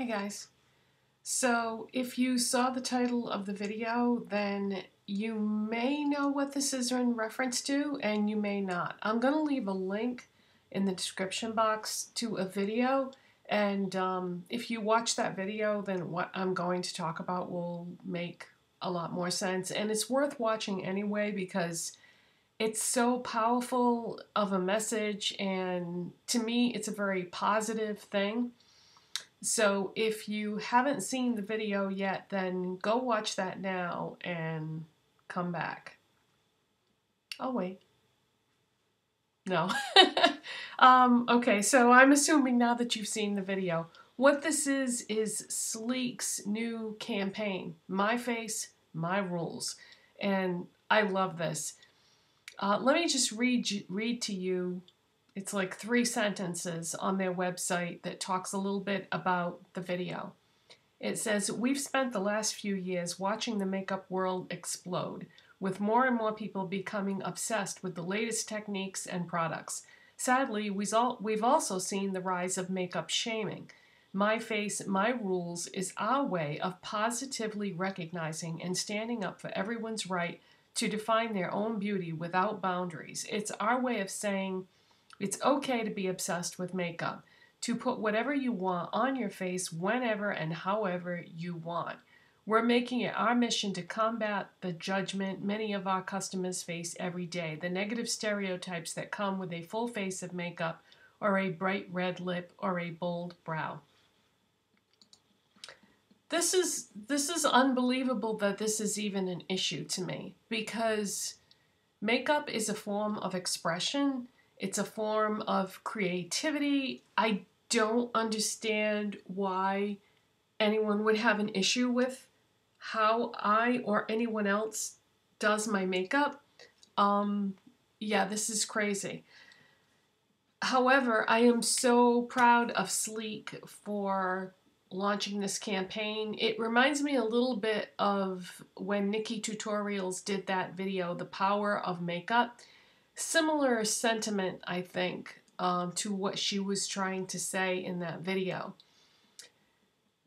Hey guys. So if you saw the title of the video, then you may know what this is in reference to and you may not. I'm going to leave a link in the description box to a video and um, if you watch that video then what I'm going to talk about will make a lot more sense and it's worth watching anyway because it's so powerful of a message and to me it's a very positive thing. So if you haven't seen the video yet, then go watch that now and come back. I'll wait. No. um, okay, so I'm assuming now that you've seen the video. What this is, is Sleek's new campaign, My Face, My Rules. And I love this. Uh, let me just read, read to you it's like three sentences on their website that talks a little bit about the video. It says, We've spent the last few years watching the makeup world explode, with more and more people becoming obsessed with the latest techniques and products. Sadly, we've also seen the rise of makeup shaming. My Face, My Rules is our way of positively recognizing and standing up for everyone's right to define their own beauty without boundaries. It's our way of saying, it's okay to be obsessed with makeup, to put whatever you want on your face whenever and however you want. We're making it our mission to combat the judgment many of our customers face every day, the negative stereotypes that come with a full face of makeup or a bright red lip or a bold brow. This is this is unbelievable that this is even an issue to me because makeup is a form of expression it's a form of creativity. I don't understand why anyone would have an issue with how I or anyone else does my makeup. Um, yeah, this is crazy. However, I am so proud of Sleek for launching this campaign. It reminds me a little bit of when Nikkie Tutorials did that video, The Power of Makeup similar sentiment, I think, um, to what she was trying to say in that video.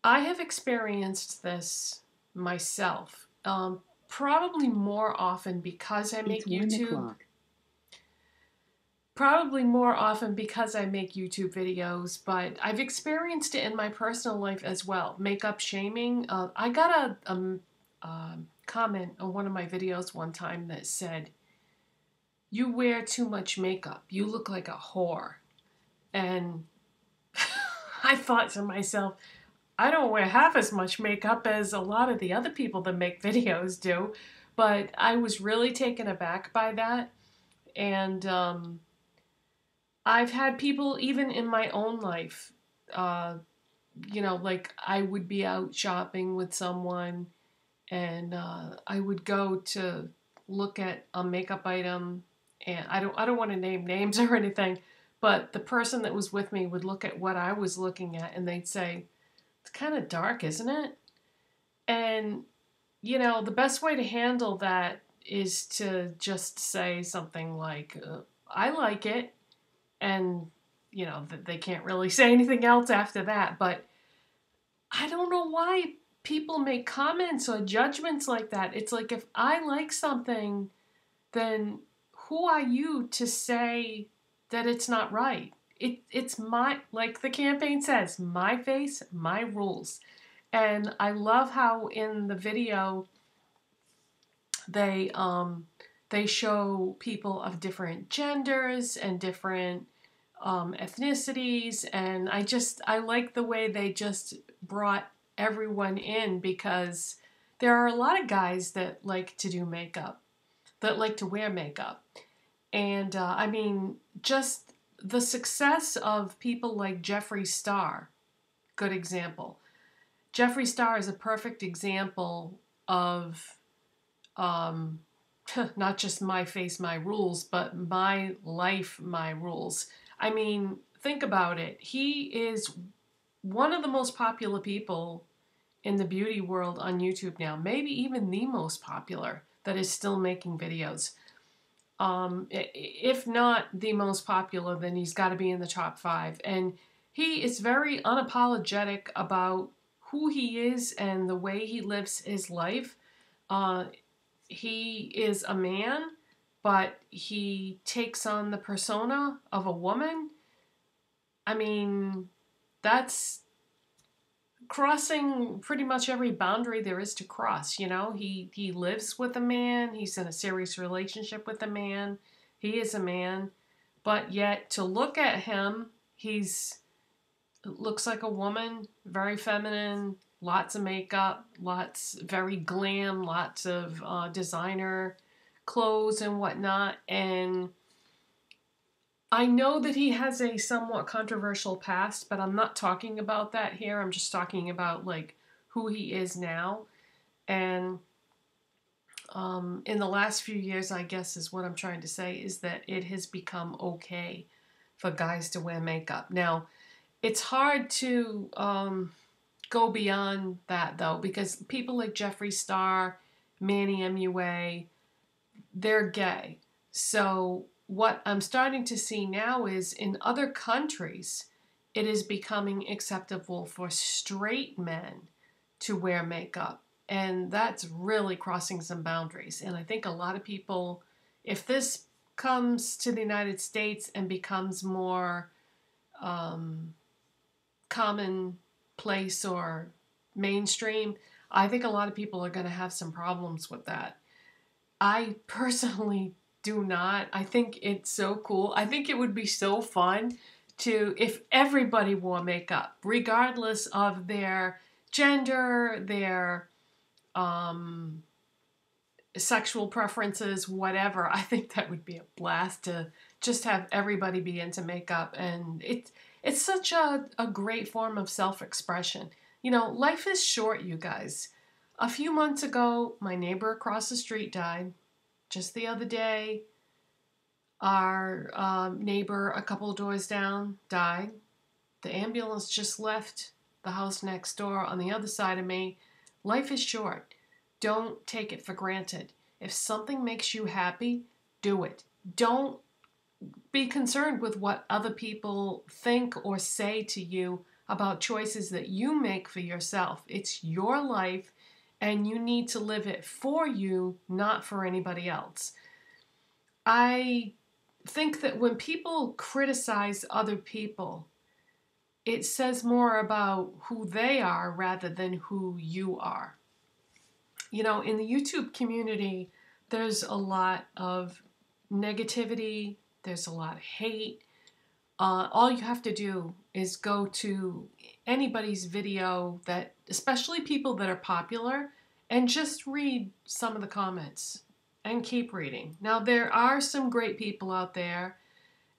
I have experienced this myself, um, probably more often because I make YouTube. Probably more often because I make YouTube videos, but I've experienced it in my personal life as well. Makeup shaming. Uh, I got a, a, um, a um, comment on one of my videos one time that said, you wear too much makeup. You look like a whore. And I thought to myself, I don't wear half as much makeup as a lot of the other people that make videos do. But I was really taken aback by that. And um, I've had people, even in my own life, uh, you know, like I would be out shopping with someone and uh, I would go to look at a makeup item and I don't I don't want to name names or anything, but the person that was with me would look at what I was looking at and they'd say, "It's kind of dark, isn't it?" And you know, the best way to handle that is to just say something like, uh, "I like it," and you know they can't really say anything else after that. But I don't know why people make comments or judgments like that. It's like if I like something, then who are you to say that it's not right? It, it's my, like the campaign says, my face, my rules. And I love how in the video they um, they show people of different genders and different um, ethnicities, and I just I like the way they just brought everyone in because there are a lot of guys that like to do makeup, that like to wear makeup. And uh, I mean, just the success of people like Jeffree Star, good example. Jeffree Star is a perfect example of um, not just my face, my rules, but my life, my rules. I mean, think about it. He is one of the most popular people in the beauty world on YouTube now, maybe even the most popular that is still making videos. Um, if not the most popular, then he's got to be in the top five. And he is very unapologetic about who he is and the way he lives his life. Uh, he is a man, but he takes on the persona of a woman. I mean, that's crossing pretty much every boundary there is to cross, you know? He he lives with a man, he's in a serious relationship with a man. He is a man, but yet to look at him, he's looks like a woman, very feminine, lots of makeup, lots very glam, lots of uh, designer clothes and whatnot. And I know that he has a somewhat controversial past, but I'm not talking about that here. I'm just talking about like who he is now. And um, in the last few years, I guess is what I'm trying to say, is that it has become okay for guys to wear makeup. Now, it's hard to um, go beyond that though, because people like Jeffree Star, Manny MUA, they're gay. So what I'm starting to see now is in other countries, it is becoming acceptable for straight men to wear makeup. And that's really crossing some boundaries. And I think a lot of people, if this comes to the United States and becomes more um, commonplace or mainstream, I think a lot of people are going to have some problems with that. I personally do not. I think it's so cool. I think it would be so fun to if everybody wore makeup, regardless of their gender, their um, sexual preferences, whatever. I think that would be a blast to just have everybody be into makeup and it's it's such a, a great form of self-expression. You know, life is short, you guys. A few months ago, my neighbor across the street died. Just the other day, our um, neighbor a couple doors down died. The ambulance just left the house next door on the other side of me. Life is short. Don't take it for granted. If something makes you happy, do it. Don't be concerned with what other people think or say to you about choices that you make for yourself. It's your life and you need to live it for you, not for anybody else. I think that when people criticize other people, it says more about who they are rather than who you are. You know, in the YouTube community, there's a lot of negativity, there's a lot of hate. Uh, all you have to do is go to anybody's video that, especially people that are popular, and just read some of the comments and keep reading. Now, there are some great people out there,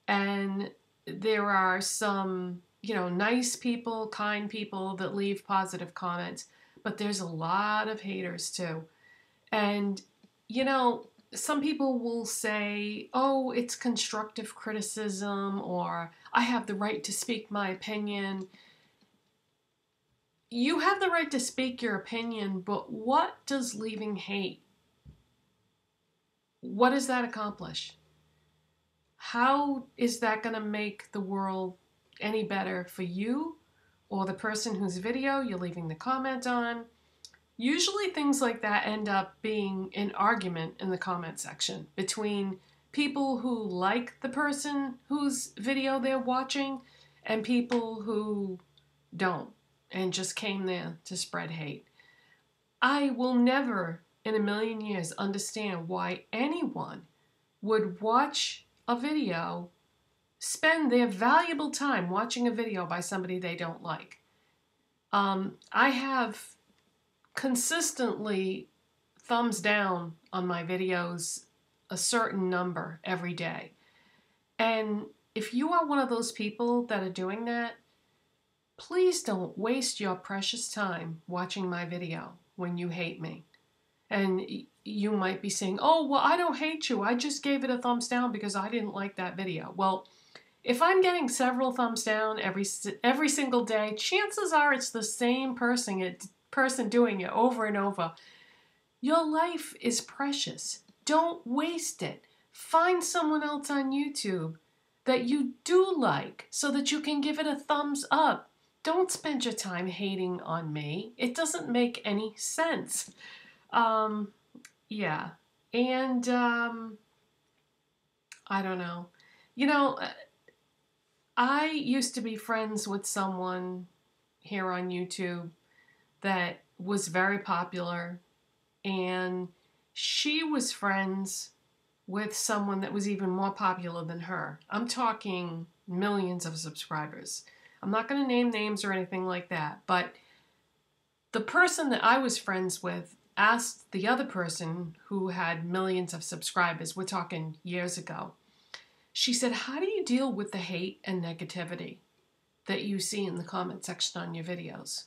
and there are some, you know, nice people, kind people that leave positive comments, but there's a lot of haters too. And, you know, some people will say, oh, it's constructive criticism, or I have the right to speak my opinion. You have the right to speak your opinion, but what does leaving hate? What does that accomplish? How is that going to make the world any better for you or the person whose video you're leaving the comment on? Usually things like that end up being an argument in the comment section between people who like the person whose video they're watching and people who don't and just came there to spread hate. I will never in a million years understand why anyone would watch a video, spend their valuable time watching a video by somebody they don't like. Um, I have consistently thumbs down on my videos a certain number every day. And if you are one of those people that are doing that, please don't waste your precious time watching my video when you hate me. And you might be saying, oh, well, I don't hate you. I just gave it a thumbs down because I didn't like that video. Well, if I'm getting several thumbs down every every single day, chances are it's the same person. It person doing it over and over. Your life is precious. Don't waste it. Find someone else on YouTube that you do like so that you can give it a thumbs up. Don't spend your time hating on me. It doesn't make any sense. Um, yeah. And um, I don't know. You know, uh, I used to be friends with someone here on YouTube that was very popular, and she was friends with someone that was even more popular than her. I'm talking millions of subscribers. I'm not going to name names or anything like that, but the person that I was friends with asked the other person who had millions of subscribers, we're talking years ago, she said, How do you deal with the hate and negativity that you see in the comment section on your videos?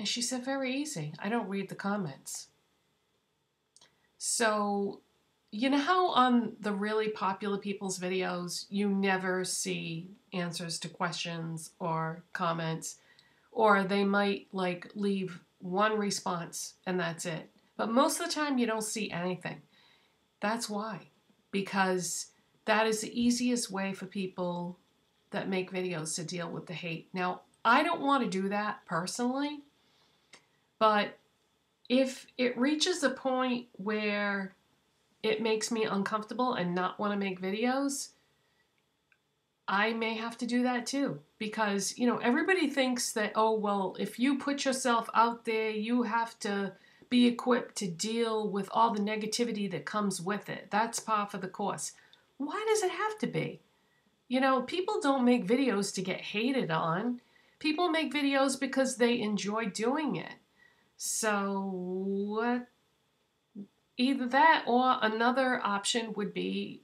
And she said, Very easy. I don't read the comments. So, you know how on the really popular people's videos, you never see answers to questions or comments, or they might like leave one response and that's it. But most of the time, you don't see anything. That's why. Because that is the easiest way for people that make videos to deal with the hate. Now, I don't want to do that personally, but if it reaches a point where it makes me uncomfortable and not want to make videos, I may have to do that too. Because, you know, everybody thinks that, oh, well, if you put yourself out there, you have to be equipped to deal with all the negativity that comes with it. That's par for the course. Why does it have to be? You know, people don't make videos to get hated on. People make videos because they enjoy doing it. So, either that or another option would be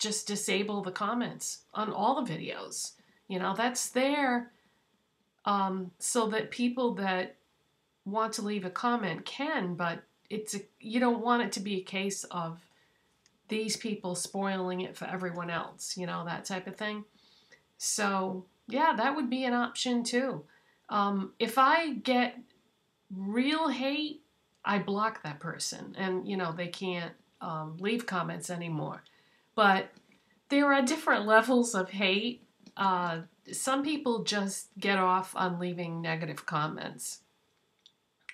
just disable the comments on all the videos. You know, that's there um, so that people that want to leave a comment can, but it's a, you don't want it to be a case of these people spoiling it for everyone else, you know, that type of thing. So, yeah, that would be an option too. Um, if I get real hate, I block that person and, you know, they can't um, leave comments anymore. But there are different levels of hate. Uh, some people just get off on leaving negative comments.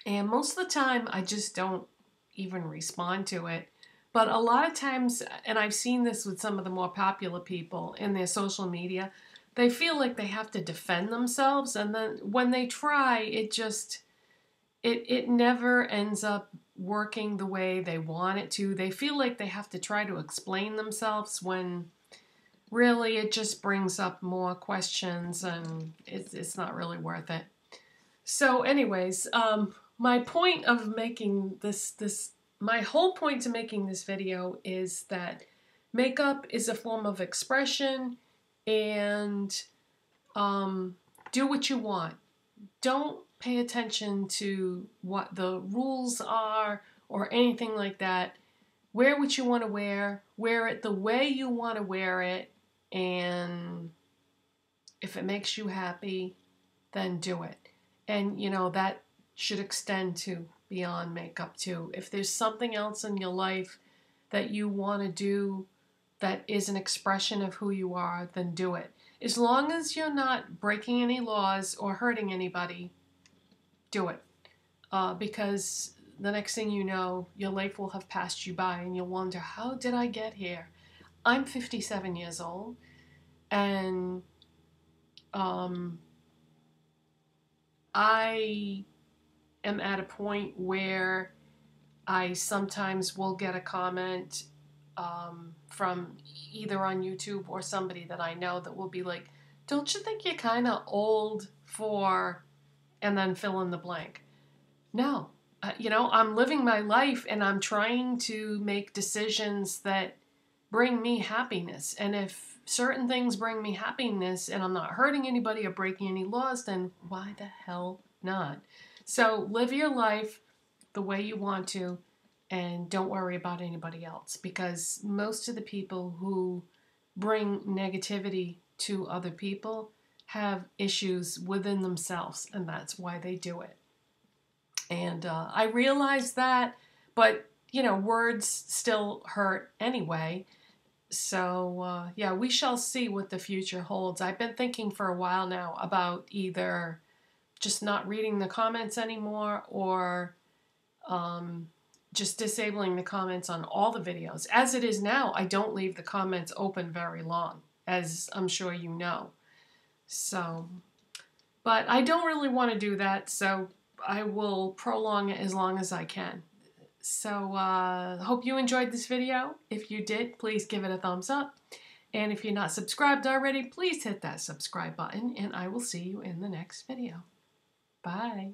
And most of the time, I just don't even respond to it. But a lot of times, and I've seen this with some of the more popular people in their social media, they feel like they have to defend themselves. And then when they try, it just, it, it never ends up working the way they want it to. They feel like they have to try to explain themselves when really it just brings up more questions and it's, it's not really worth it. So, anyways, um, my point of making this this my whole point to making this video is that makeup is a form of expression and um, do what you want. Don't pay attention to what the rules are or anything like that. Wear what you want to wear, wear it the way you want to wear it, and if it makes you happy, then do it. And you know, that should extend to beyond makeup too. If there's something else in your life that you want to do that is an expression of who you are, then do it. As long as you're not breaking any laws or hurting anybody, do it. Uh, because the next thing you know, your life will have passed you by and you'll wonder, how did I get here? I'm 57 years old and um, I am at a point where I sometimes will get a comment um, from either on YouTube or somebody that I know that will be like, Don't you think you're kind of old for, and then fill in the blank? No. Uh, you know, I'm living my life and I'm trying to make decisions that bring me happiness. And if certain things bring me happiness and I'm not hurting anybody or breaking any laws, then why the hell not? So live your life the way you want to and don't worry about anybody else because most of the people who bring negativity to other people have issues within themselves and that's why they do it. And uh, I realize that, but you know, words still hurt anyway. So, uh, yeah, we shall see what the future holds. I've been thinking for a while now about either just not reading the comments anymore or um, just disabling the comments on all the videos. As it is now, I don't leave the comments open very long, as I'm sure you know. So, but I don't really want to do that, so I will prolong it as long as I can. So, uh, hope you enjoyed this video. If you did, please give it a thumbs up. And if you're not subscribed already, please hit that subscribe button, and I will see you in the next video. Bye.